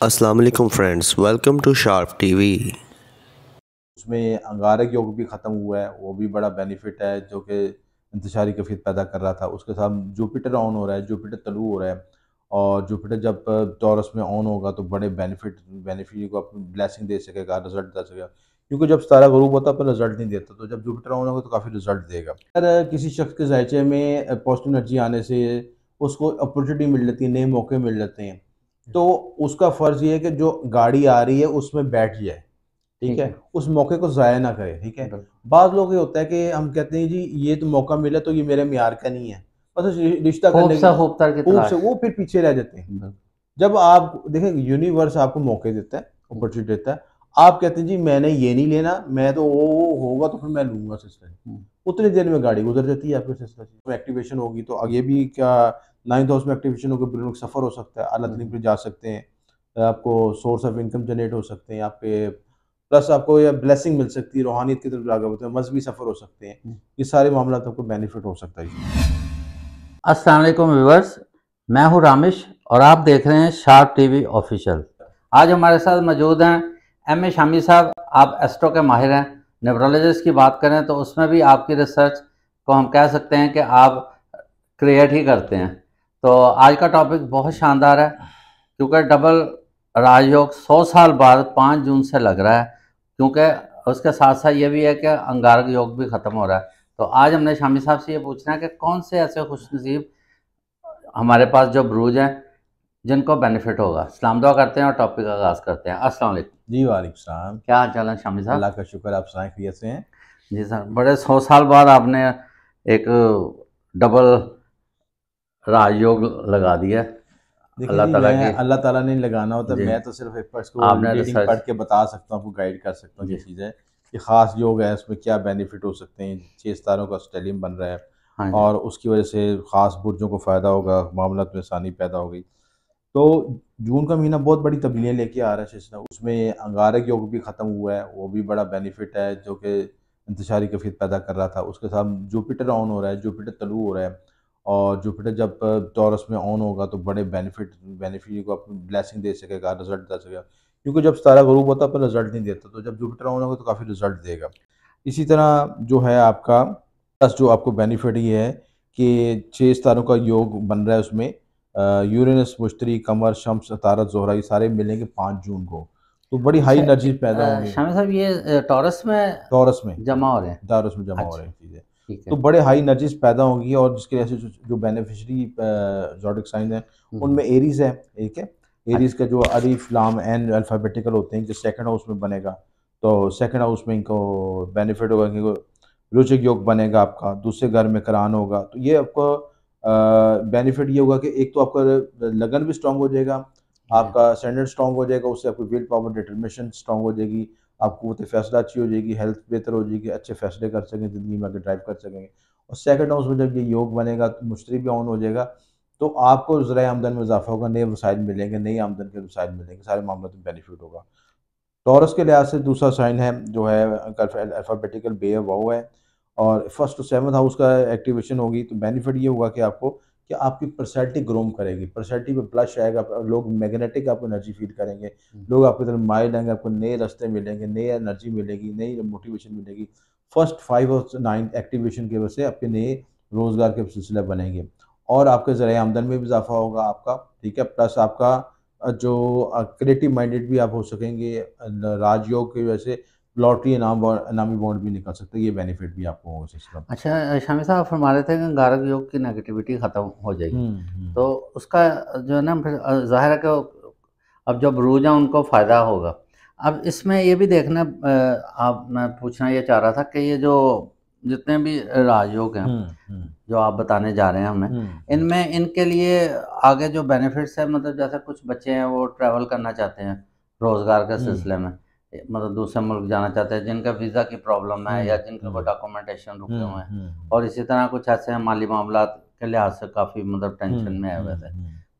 السلام علیکم friends, welcome to Sharp T V. اس میں انگارک یوگ بھی ختم ہوا ہے، وہ بھی بڑا بینیفٹ ہے، جو کہ انتشاری کفیت پیدا کر رہا تھا۔ اس کے ساتھ جوپیٹر آن ہو رہا ہے جوپیٹر طلوع ہو رہا ہے۔ اور جوپیٹر جب ٹورس میں آن ہوگا تو بڑے بینیفٹ بینیفٹ کو اپنی بلیسنگ دے سکے گا رزلٹ دے سکے گا۔ کیونکہ جب ستارہ غروب ہوتا ہے پر رزلٹ نہیں دیتا، تو جب جوپیٹر آن ہوگا تو کافی رزلٹ دے گا۔ اگر کسی شخص کے ذائچے میں پازیٹیو انرجی آنے سے اس کو اپورچونیٹی مل جاتی ہے، نئے موقع مل جاتے ہیں تو اس کا فرض یہ ہے کہ جو گاڑی آ رہی ہے اس میں بیٹھ جائے ٹھیک ہے؟ اس موقع کو ضائع نہ کرے ٹھیک ہے؟ بعض لوگ یہ ہوتا ہے کہ ہم کہتے ہیں جی یہ تو موقع ملا تو یہ میرے معیار کا نہیں ہے۔ بس رشتہ کرنے سے وہ پھر پیچھے رہ جاتے ہیں۔ جب آپ دیکھیں یونیورس آپ کو موقع دیتا ہے اپرچونیٹی دیتا ہے آپ کہتے ہیں جی میں نے یہ نہیں لینا میں تو وہ ہوگا تو پھر میں لوں گا سسٹر اتنی دیر میں گاڑی گزر جاتی ہے آپ کے سسٹر ایکٹیویشن ہوگی تو آگے بھی کیا نائنتھ ہاؤس میں ایکٹیویشن ہوگی بلڈنگ سفر ہو سکتا ہے اللہ تعلیم پہ جا سکتے ہیں آپ کو سورس آف انکم جنریٹ ہو سکتے ہیں آپ کے پلس آپ کو یہ بلیسنگ مل سکتی ہے روحانیت کی طرف آگے ہوتے ہیں مذہبی سفر ہو سکتے ہیں۔ یہ سارے معاملات آپ کو بینیفٹ ہو سکتا ہے السلام علیکم ویورز میں ہوں رامش اور آپ دیکھ رہے ہیں شارپ ٹی وی آفیشیل آج ہمارے ساتھ موجود ہیں ایم اے شامی صاحب آپ ایسٹرو کے ماہر ہیں نیورولوجسٹ کی بات کریں تو اس میں بھی آپ کی ریسرچ کو ہم کہہ سکتے ہیں کہ آپ کریٹ ہی کرتے ہیں۔ تو آج کا ٹاپک بہت شاندار ہے کیونکہ ڈبل راج یوگ سو سال بعد پانچ جون سے لگ رہا ہے کیونکہ اس کے ساتھ ساتھ یہ بھی ہے کہ انگارک یوگ بھی ختم ہو رہا ہے۔ تو آج ہم نے شامی صاحب سے یہ پوچھنا ہے کہ کون سے ایسے خوش نصیب ہمارے پاس جو بروج ہیں جن کو بینیفٹ ہوگا۔ اسلام دعا کرتے ہیں اور ٹاپک کا آغاز کرتے ہیں۔ السلام علیکم۔ جی وعلیکم السلام۔ کیا حال چال ہے شامی صاحب؟ اللہ کا شکر آپ سائیں خیریت سے ہیں؟ جی سر بڑے سو سال بعد آپ نے ایک ڈبل راج یوگ لگا دیا اللہ تعالیٰ کی اللہ تعالیٰ نے لگانا ہوتا ہے میں تو صرف ایک پرس کو ریڈنگ پڑھ کے بتا سکتا ہوں کو گائیڈ کر سکتا ہوں یہ چیز ہے کہ خاص یوگ ہے اس میں کیا بینیفٹ ہو سکتے ہیں چھ ستاروں کا سٹیلیم بن رہا ہے۔ اور اس کی وجہ سے خاص برجوں کو فائدہ ہوگا معاملات میں آسانی پیدا ہوگی۔ تو جون کا مہینہ بہت بڑی تبدیلیاں لے کے آ رہا ہے اس میں انگارک یوگ بھی ختم ہوا ہے وہ بھی بڑا بینیفٹ ہے جو کہ انتشاری کفیت پیدا کر رہا تھا۔ اس کے ساتھ جوپیٹر آن ہو رہا ہے جوپیٹر طلوع ہو رہا ہے۔ اور جوپیٹر جب ٹورس میں آن ہوگا تو بڑے بینیفٹ بینیفٹ کو اپنی بلیسنگ دے سکے گا رزلٹ دے سکے گا۔ کیونکہ جب ستارہ غروب ہوتا ہے پر رزلٹ نہیں دیتا تو جب جوپیٹر آن ہوگا تو کافی رزلٹ دے گا۔ اسی طرح جو ہے آپ کا پلس جو آپ کو بینیفٹ یہ ہے کہ چھ ستاروں کا یوگ بن رہا ہے اس میں یورینس مشتری کمر شمس ستارت زہرہ یہ سارے ملیں گے پانچ جون کو۔ تو بڑی ہائی انرجی پیدا ہوں گی شامی صاحب یہ ٹورس میں ٹورس میں۔ جما ہو رہے ہیں۔ ٹورس میں جمع ہو رہے ہیں چیزیں۔ تو بڑے ہائی انرجیز پیدا ہوں گی اور جس کی وجہ سے جو بینیفیشری زوڈک سائن ہیں ان میں ایریز ہے ایک ہے۔ ایریز کا جو عریف لام این الفابیٹیکل ہوتے ہیں جو سیکنڈ ہاؤس میں بنے گا تو سیکنڈ ہاؤس میں ان کو بینیفٹ ہوگا کہ روچک یوگ بنے گا آپ کا دوسرے گھر میں کران ہوگا۔ تو یہ آپ کو بینیفٹ یہ ہوگا کہ ایک تو آپ کا لگن بھی اسٹرانگ ہو جائے گا آپ کا اسٹینڈرڈ اسٹرانگ ہو جائے گا اس سے آپ کی ویل پاور ڈیٹرمیشن اسٹرانگ ہو جائے گی آپ قوت فیصلہ اچھی ہو جائے گی ہیلتھ بہتر ہو جائے گی، اچھے فیصلے کر سکیں زندگی میں آگے ڈرائیو کر سکیں گے۔ اور سیکنڈ ہاؤس میں جب یہ یوگ بنے گا تو مشتری بھی آن ہو جائے گا۔ تو آپ کو ذرائع آمدن میں اضافہ ہوگا، نئے وسائل ملیں گے، نئی آمدن کے وسائل ملیں گے، سارے معاملات میں بینیفٹ ہوگا۔ ٹورس کے لحاظ سے دوسرا سائن ہے جو ہے الفابیٹیکل بے واؤ ہے اور فرسٹ ٹو سیونتھ ہاؤس کا ایکٹیویشن ہوگی تو بینیفٹ یہ ہوگا کہ آپ کو کہ آپ کی پرسنالٹی گروم کرے گی۔ پرسنالٹی پہ پلش آئے گا لوگ میگنیٹک آپ کو انرجی فیل کریں گے۔ لوگ آپ کی طرف مائل آئیں گے آپ کو نئے رستے ملیں گے نئے انرجی ملے گی نئی موٹیویشن ملے گی۔ فرسٹ فائیو اور نائن ایکٹیویشن کی وجہ سے آپ کے نئے روزگار کے سلسلے بنیں گے۔ اور آپ کے ذرائع آمدن میں بھی اضافہ ہوگا آپ کا ٹھیک ہے؟ پلس آپ کا جو کریٹیو مائنڈیڈ بھی آپ ہو سکیں گے راج یوگ کی وجہ سے لاٹری انعام انعامی بانڈ بھی نکل سکتا ہے یہ بینیفٹ بھی آپ کو ہو سسٹم اچھا شامی صاحب فرما رہے تھے کہ گارک یوگ کی نیگیٹیوٹی ختم ہو جائے گی۔ تو اس کا جو ہے نا پھر ظاہر ہے کہ اب جو بروج ہیں ان کو فائدہ ہوگا۔ اب اس میں یہ بھی دیکھنا آپ میں پوچھنا یہ چاہ رہا تھا کہ یہ جو جتنے بھی راج یوگ ہیں جو آپ بتانے جا رہے ہیں ہمیں ان میں ان کے لیے آگے جو بینیفٹس ہیں مطلب جیسے کچھ بچے ہیں وہ ٹریول کرنا چاہتے ہیں روزگار کے سلسلے میں۔ مطلب دوسرے ملک جانا چاہتے ہیں جن کا ویزا کی پرابلم ہے یا جن کے وہ ڈاکومنٹیشن رکے ہوئے ہیں۔ اور اسی طرح کچھ ایسے ہیں مالی معاملات کے لحاظ سے کافی مطلب ٹینشن میں آئے ہوئے تھے۔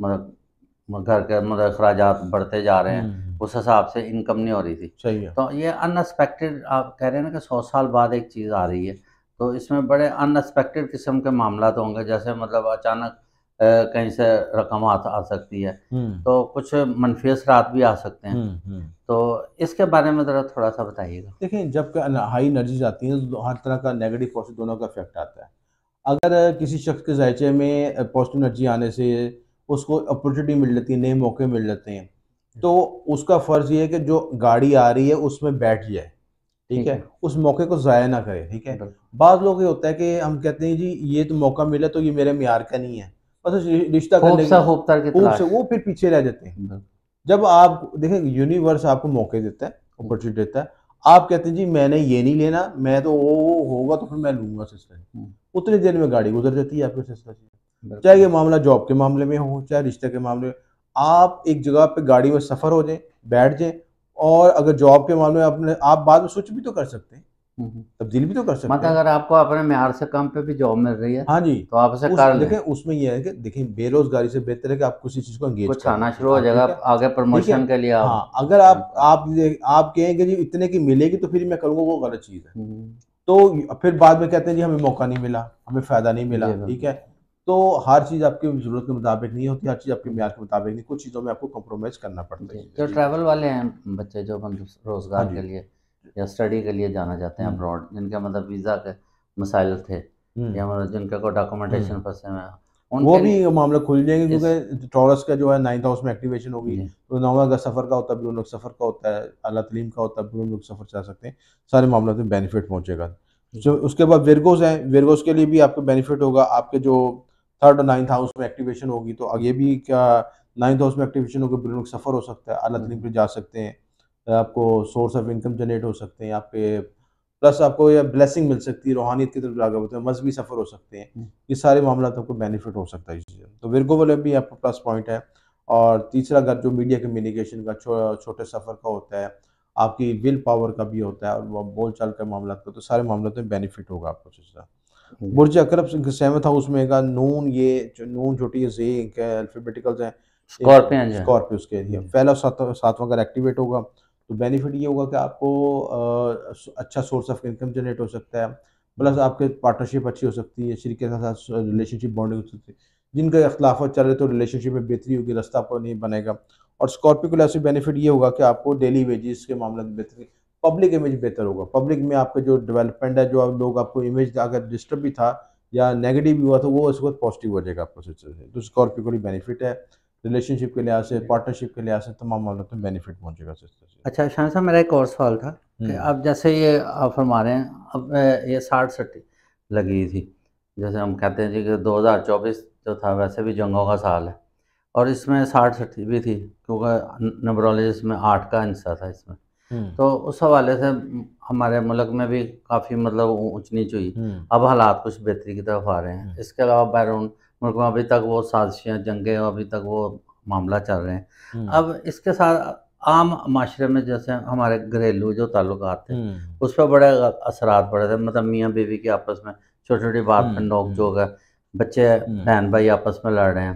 مطلب گھر کے مطلب اخراجات بڑھتے جا رہے ہیں۔ اس حساب سے انکم نہیں ہو رہی تھی۔ تو یہ ان ایکسپیکٹڈ آپ کہہ رہے ہیں نا کہ سو سال بعد ایک چیز آ رہی ہے۔ تو اس میں بڑے ان ایکسپیکٹڈ قسم کے معاملات ہوں گے۔ جیسے مطلب اچانک کہیں سے رقم آ سکتی ہے۔ تو کچھ منفی اثرات بھی آ سکتے ہیں۔ تو اس کے بارے میں ذرا تھوڑا سا بتائیے گا۔ دیکھیں جبکہ ہائی انرجیز آتی ہیں تو ہر طرح کا نیگیٹو پازیٹیو دونوں کا افیکٹ آتا ہے۔ اگر کسی شخص کے ذائچے میں پازیٹیو انرجی آنے سے اس کو اپورچونیٹی مل جاتی ہے نئے موقع مل جاتے ہیں تو اس کا فرض یہ ہے کہ جو گاڑی آ رہی ہے اس میں بیٹھ جائے۔ ٹھیک ہے؟ اس موقع کو ضائع نہ کرے ٹھیک ہے؟ بعض لوگ یہ ہوتا ہے کہ ہم کہتے ہیں جی یہ تو موقع ملا تو یہ میرے معیار کا نہیں ہے۔ بس رشتہ کرنے وہ پھر پیچھے رہ جاتے ہیں۔ جب آپ دیکھیں یونیورس آپ کو موقع دیتا ہے اپرچونیٹی دیتا ہے آپ کہتے ہیں جی میں نے یہ نہیں لینا میں تو وہ ہوگا تو پھر میں لوں گا سسٹر اتنی دیر میں گاڑی گزر جاتی ہے آپ کے سسٹر سے۔ چاہے یہ معاملہ جاب کے معاملے میں ہو چاہے رشتے کے معاملے میں۔ آپ ایک جگہ پہ گاڑی میں سفر ہو جائیں بیٹھ جائیں اور اگر جاب کے معاملے میں آپ بعد میں سوچ بھی تو کر سکتے ہیں۔ تبدیل بھی تو کر سکتے مطلب اگر آپ کو اپنے معیار سے کم پہ بھی جاب مل رہی ہے ہاں جی۔ تو آپ اسے کر دیکھیں اس میں یہ ہے کہ دیکھیں بے روزگاری سے بہتر ہے کہ آپ کسی چیز کو انگیج کچھ آنا شروع ہو جائے گا آگے پروموشن کے لیے ہاں اگر آپ آپ آپ کہیں کہ جی اتنے کی ملے گی تو پھر میں کروں گا وہ غلط چیز ہے۔ تو پھر بعد میں کہتے ہیں جی ہمیں موقع نہیں ملا ہمیں فائدہ نہیں ملا جی، ٹھیک ہے؟ تو ہر چیز آپ کی ضرورت کے مطابق نہیں ہوتی ہر چیز آپ کے معیار کے مطابق نہیں کچھ چیزوں میں آپ کو کمپرومائز کرنا پڑتا ہے۔ جی، جو ٹریول والے ہیں بچے جو روزگار ہاں جی۔ کے لیے۔ یا اسٹڈی کے لیے جانا چاہتے ہیں ابراڈ جن کے مطلب ویزا کے مسائل تھے یا مطلب جن کا کوئی ڈاکومنٹیشن پھنسے ہوئے وہ بھی معاملہ کھل جائیں گے کیونکہ ٹورس کا جو ہے نائنتھ ہاؤس میں ایکٹیویشن ہوگی جی۔ تو نواں کا سفر کا ہوتا ہے لوگ سفر کا ہوتا ہے اللہ تعلیم کا ہوتا ہے لوگ سفر چاہ سکتے ہیں۔ سارے معاملات میں بینیفٹ پہنچے گا۔ جو اس کے بعد ویرگوز ہیں ویرگوز کے لیے بھی آپ کو بینیفٹ ہوگا۔ آپ کے جو تھرڈ اور نائنتھ ہاؤس میں ایکٹیویشن ہوگی تو یہ بھی کیا نائنتھ ہاؤس میں ایکٹیویشن ہوگی لوگ سفر ہو سکتا ہے اللہ تعلیم پہ جا سکتے ہیں۔ آپ کو سورس آف انکم جنریٹ ہو سکتے ہیں آپ کے پلس آپ کو یہ بلیسنگ مل سکتی ہے روحانیت کی طرف آگے ہوتے ہیں مذہبی سفر ہو سکتے ہیں۔ یہ سارے معاملات آپ کو بینیفٹ ہو سکتا ہے اس چیز تو ورگو والے بھی آپ کا پلس پوائنٹ ہے۔ اور تیسرا اگر جو میڈیا کمیونیکیشن کا چھوٹے سفر کا ہوتا ہے آپ کی ول پاور کا بھی ہوتا ہے اور بول چال کا معاملات کا تو سارے معاملات میں بینیفٹ ہوگا آپ کو سلسلہ برج اکرب سیونتھ ہاؤس میں کا نون یہ نون چھوٹی ہے زی الفیبیٹیکلز ہیں۔ اسکارپیوس کے لیے۔ پہلا ساتواں اگر ایکٹیویٹ ہوگا۔ تو بینیفٹ یہ ہوگا کہ آپ کو اچھا سورس آف انکم جنریٹ ہو سکتا ہے پلس آپ کے پارٹنرشپ اچھی ہو سکتی ہے، شریک کے ساتھ ریلیشن شپ بانڈنگ ہو سکتی ہے۔ جن کا اختلافات چل رہے تو ریلیشن شپ میں بہتری ہوگی، رستہ پر نہیں بنے گا۔ اور اسکارپیو کے لحاظ بینیفٹ یہ ہوگا کہ آپ کو ڈیلی ویجز کے معاملے میں بہتری پبلک امیج بہتر ہوگا۔ پبلک میں آپ کا جو ڈیولپمنٹ ہے، جو لوگ آپ کو امیج اگر ڈسٹرب بھی تھا یا نیگیٹو بھی ہوا تو وہ اس وقت پازیٹیو ہو جائے گا آپ کو۔ سے تو اسکارپیو کو بھی بینیفٹ ہے۔ ریلیشن شپ کے لحاظ سے پارٹنرشپ کے لحاظ سے تمام معاملات میں بینیفٹ پہنچے گا اچھا شاہ صاحب میرا ایک اور سوال تھا کہ اب جیسے یہ آپ فرما رہے ہیں اب یہ ساٹھ سٹی لگی تھی۔ جیسے ہم کہتے ہیں جی کہ دو ہزار چوبیس جو تھا ویسے بھی جنگوں کا سال ہے۔ اور اس میں ساٹھ سٹی بھی تھی کیونکہ نمبرالوجس میں آٹھ کا حصہ تھا اس میں۔ تو اس حوالے سے ہمارے ملک میں بھی کافی مطلب اونچ نیچ ہوئی۔ اب حالات کچھ بہتری کی طرف آ رہے ہیں۔ اس کے علاوہ بیرون ملک میں ابھی تک وہ سازشیں جنگیں ابھی تک وہ معاملہ چل رہے ہیں۔ اب اس کے ساتھ عام معاشرے میں جیسے ہمارے گھریلو جو تعلقات تھے اس پہ بڑے اثرات پڑے تھے۔ مطلب میاں بیوی کے آپس میں چھوٹی چھوٹی بات پہ نوک جوگ ہے۔ بچے بہن بھائی آپس میں لڑ رہے ہیں۔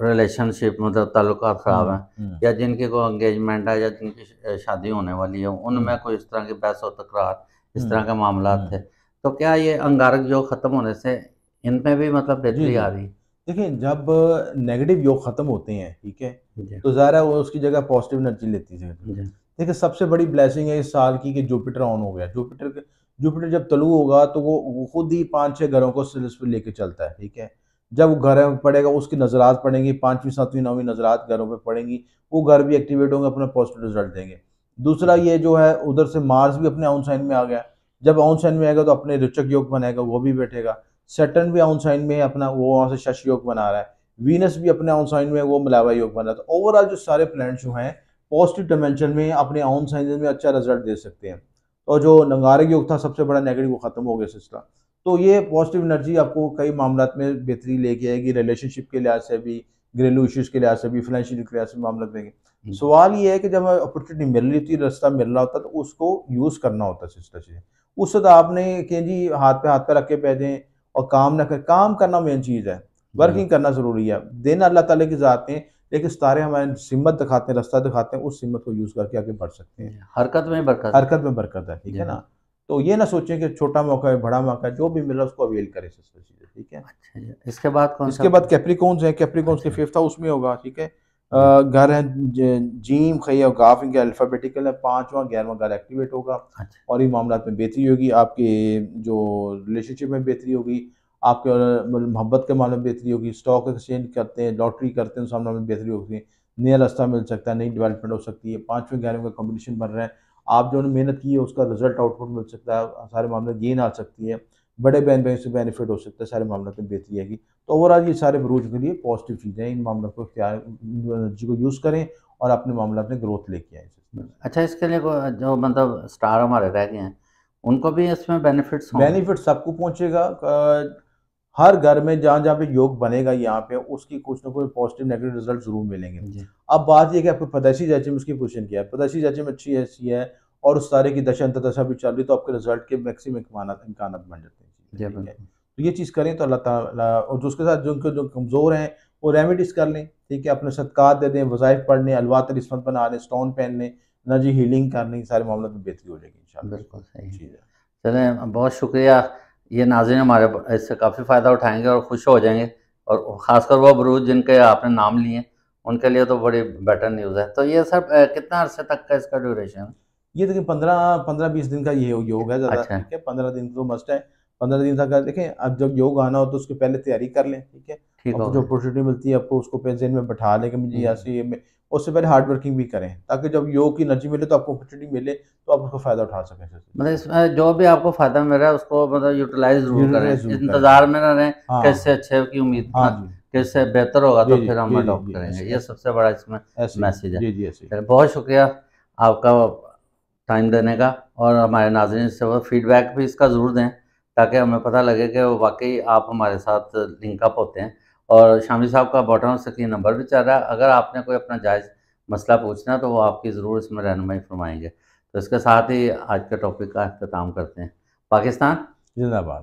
ریلیشن شپ مطلب تعلقات خراب ہیں۔ یا جن کی کوئی انگیجمنٹ ہے یا جن کی شادی ہونے والی ہے ان میں کوئی اس طرح کی بحث و تکرار اس طرح کے معاملات تھے۔ تو کیا یہ انگارک جو ختم ہونے سے ان میں بھی مطلب بہتری جی، جی۔ آ رہی۔ دیکھیں جب نیگیٹو یوگ ختم ہوتے ہیں ٹھیک ہے جی۔ تو ظاہر ہے وہ اس کی جگہ پازیٹیو انرجی لیتی ہے۔ دیکھیں سب سے بڑی بلیسنگ ہے اس سال کی کہ جوپیٹر آن ہو گیا۔ جوپیٹر جوپیٹر جب طلوع ہوگا تو وہ خود ہی پانچ چھ گھروں کو سلس پہ لے کے چلتا ہے ٹھیک ہے۔ جب وہ گھر پڑے گا اس کی نظرات پڑیں گی پانچویں ساتویں نویں نظرات گھروں پہ پڑیں گی وہ گھر بھی ایکٹیویٹ ہوں گے اپنا پازیٹیو رزلٹ دیں گے۔ دوسرا یہ جو ہے ادھر سے مارس بھی اپنے آن سائن میں آ گیا۔ جب آن سائن میں آئے گا تو اپنے رچک یوگ بنائے گا وہ بھی بیٹھے گا۔ سیٹرن بھی آن سائن میں اپنا وہ وہاں سے شش یوگ بنا رہا ہے وینس بھی اپنے آن سائن میں وہ ملاوا یوگ بنا رہا ہے۔ تو اوورال جو سارے پلانٹ جو ہیں پازیٹیو ڈائمینشن میں اپنے آن سائن میں اچھا رزلٹ دے سکتے ہیں۔ اور جو ننگارک یوگ تھا سب سے بڑا نیگیٹو وہ ختم ہو گیا سسٹم تو یہ پازیٹیو انرجی آپ کو کئی معاملات میں بہتری لے کے آئے گی۔ ریلیشن شپ کے لحاظ سے بھی گھریلو ایشوز کے لحاظ سے بھی فائنینشیل کے لحاظ سے معاملات گے سوال یہ ہے کہ جب اپرچونیٹی مل رہی تھی رستہ مل رہا ہوتا تو اس کو یوز کرنا ہوتا سسٹر سے اس وقت آپ نے کہ جی ہاتھ پہ ہاتھ پہ رکھ کے پہ دیں اور کام نہ کر کام کرنا مین چیز ہے۔ ورکنگ کرنا ضروری ہے۔ دینا اللہ تعالیٰ کی ذات ہیں لیکن ستارے ہمارے سمت دکھاتے ہیں رستہ دکھاتے ہیں اس سمت کو یوز کر کے آگے بڑھ سکتے ہیں۔ حرکت میں برکت۔ حرکت میں برکت ہے ٹھیک ہے نا؟ تو یہ نہ سوچیں کہ چھوٹا موقع ہے بڑا موقع ہے جو بھی مل رہا ہے اس کو اویل چیزیں ٹھیک ہے؟ اچھا جی۔ اس کے بعد اس کے بعد کیپریکونز ہیں کیپریکونز کے اچھا۔ ففتھ ہاؤس میں ہوگا ٹھیک ہے؟ گھر ہیں جیم خی اور گاف ان کے الفابیٹیکل ہے پانچواں گیارہواں گھر ایکٹیویٹ ہوگا۔ اچھا۔ اور یہ معاملات میں بہتری ہوگی آپ کے جو ریلیشن شپ میں بہتری ہوگی آپ کے محبت کے معاملے میں بہتری ہوگی اسٹاک ایکسچینج کرتے ہیں لاٹری کرتے ہیں اس معاملے میں بہتری ہوگی نیا راستہ مل سکتا ہے نئی ڈیولپمنٹ ہو سکتی ہے۔ پانچویں گیارہویں کا کمپٹیشن بن رہا ہے۔ آپ جو نے محنت کی ہے اس کا رزلٹ آؤٹ پٹ مل سکتا ہے سارے معاملے گین آ سکتی ہے۔ بڑے بہن بہن سے بینیفٹ ہو سکتا ہے سارے معاملات میں بہتری آئے گی۔ تو اوور آل یہ سارے بروج کے لیے پازیٹیو چیزیں ہیں۔ ان معاملات کو اختیار انرجی کو یوز کریں اور اپنے معاملات میں گروتھ لے کے آئیں۔ اچھا اس کے لیے جو مطلب اسٹار ہمارے رہ گئے ہیں ان کو بھی اس میں بینیفٹس ہوں۔ بینیفٹ سب کو پہنچے گا۔ ہر گھر میں جہاں جہاں پہ یوگ بنے گا یہاں پہ اس کی کچھ نہ کوئی پازیٹیو نیگیٹو رزلٹ ضرور ملیں گے۔ جی۔ اب بات یہ کہ آپ کو پیدائشی جاچے میں اس کی پوزیشن کیا ہے۔ پیدائشی جاچے میں اچھی ایسی ہے اور اس سارے کی دشا انتدشا بھی چل رہی تو آپ کے رزلٹ کے میکسیمم امکانات امکانات بن جاتے ہیں۔ ہے؟ تو یہ چیز کریں تو اللہ تعالیٰ اور جو اس کے ساتھ جو ان کے جو کمزور ہیں وہ ریمیڈیز کر لیں ٹھیک ہے؟ اپنے صدقات دے دیں وظائف پڑھ لیں الوات عصمت بنا لیں اسٹون پہن لیں انرجی ہیلنگ کر لیں سارے معاملات میں بہتری ہو جائے گی انشاءاللہ۔ بالکل صحیح۔ جی جی۔ چلیں بہت شکریہ۔ یہ ناظرین ہمارے اس سے کافی فائدہ اٹھائیں گے اور خوش ہو جائیں گے۔ اور خاص کر وہ بروج جن کے آپ نے نام لیے ان کے لیے تو بڑی بیٹر نیوز ہے۔ تو یہ سر اہ، کتنا عرصے تک کا اس کا ڈیوریشن یہ دیکھیں پندرہ پندرہ بیس دن کا یہ ہے زیادہ اچھا۔ ٹھیک ہے؟ پندرہ دن تو مسٹ ہے۔ پندرہ دن تک دیکھیں اب جب یوگ آنا ہو تو اس کے پہلے تیاری کر لیں ٹھیک ہے؟ کو جو اپورچونیٹی ملتی ہے آپ کو اس کو ذہن میں بٹھا لیں کہ مجھے۔ یہاں سے یہ میں اس سے پہلے ہارڈ ورکنگ بھی کریں تاکہ جب یوگ کی انرجی ملے تو آپ کو اپورچونیٹی ملے تو آپ اس کا فائدہ اٹھا سکیں۔ مطلب اس میں جو بھی آپ کو فائدہ مل رہا ہے اس کو مطلب یوٹیلائز ضرور کریں۔ انتظار میں نہ رہیں ہاں۔ کہ اس سے اچھے کی امید ہاں نہ- جی۔ کہ اس سے بہتر ہوگا تو جی، جی، پھر ہم اڈاپٹ کریں گے۔ یہ سب سے بڑا اس میں میسیج ہے۔ بہت شکریہ آپ کا ٹائم دینے کا اور ہمارے ناظرین سے فیڈ بیک بھی اس کا ضرور دیں۔ تاکہ ہمیں پتہ لگے کہ واقعی آپ ہمارے ساتھ لنک اپ ہوتے ہیں۔ اور شامی صاحب کا باٹم سکرین نمبر بھی چل رہا ہے۔ اگر آپ نے کوئی اپنا جائز مسئلہ پوچھنا ہے تو وہ آپ کی ضرور اس میں رہنمائی فرمائیں گے۔ تو اس کے ساتھ ہی آج کے ٹاپک کا اختتام کرتے ہیں۔ پاکستان؟ زندہ باد۔